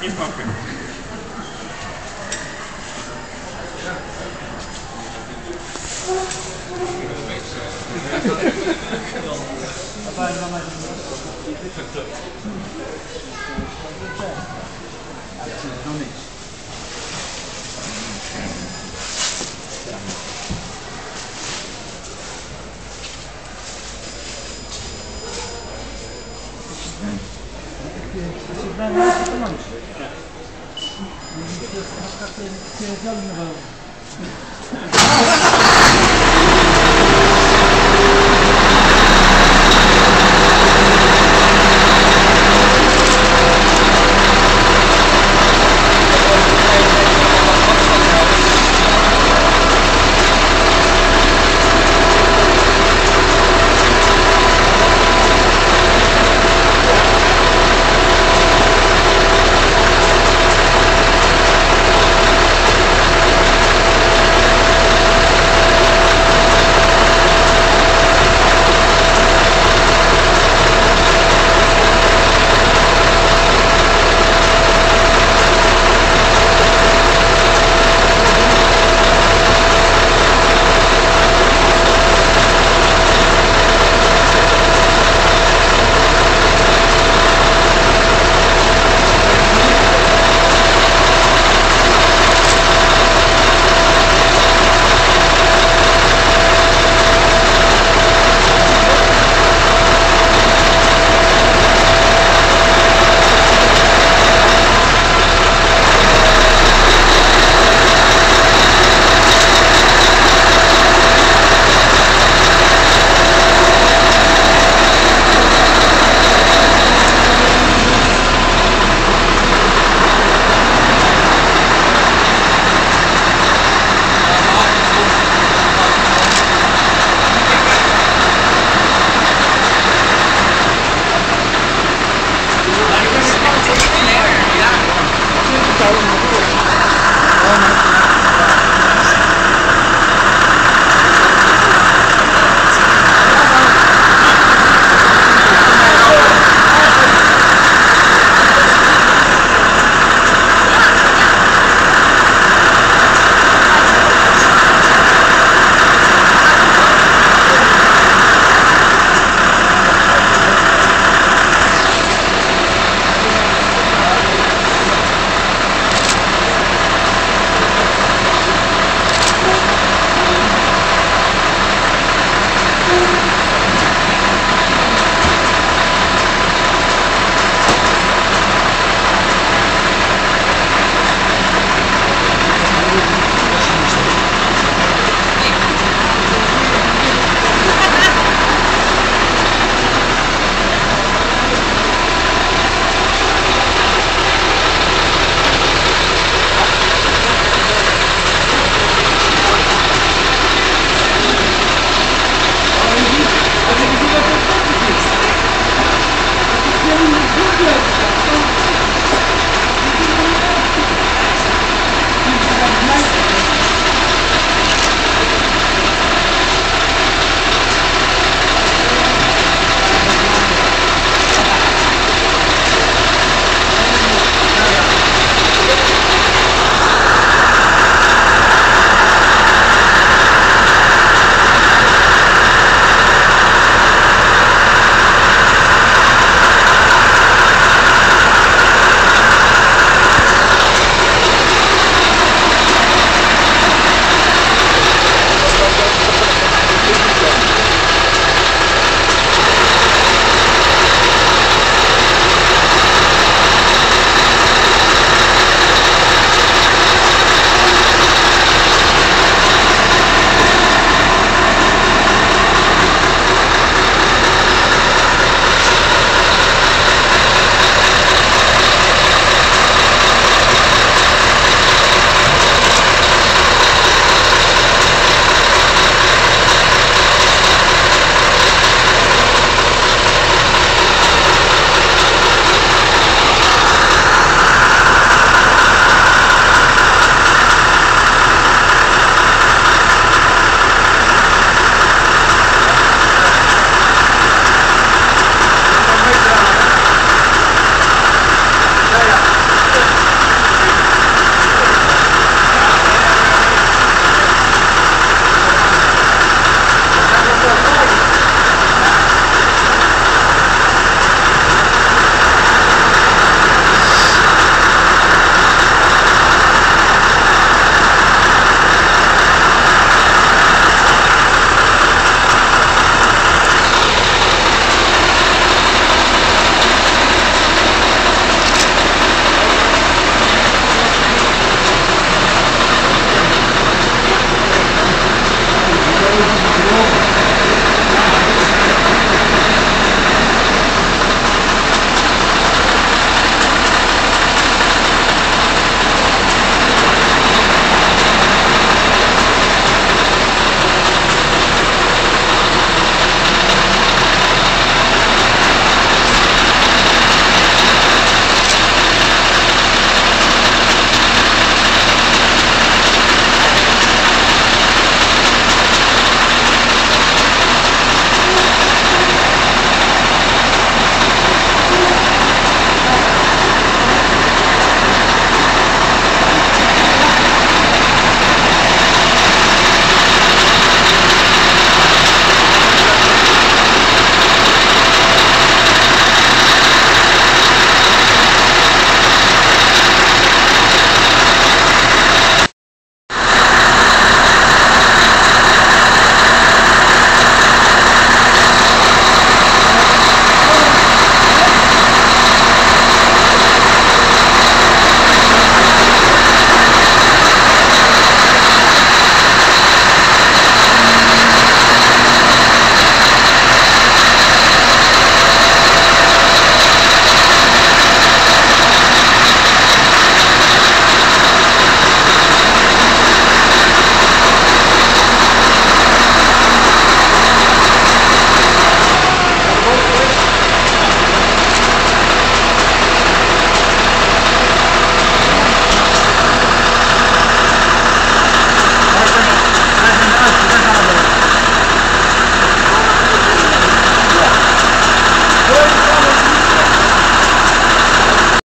Inpakken. Ja, dat is nog niks. ben yapamamış. Yapacağım mı?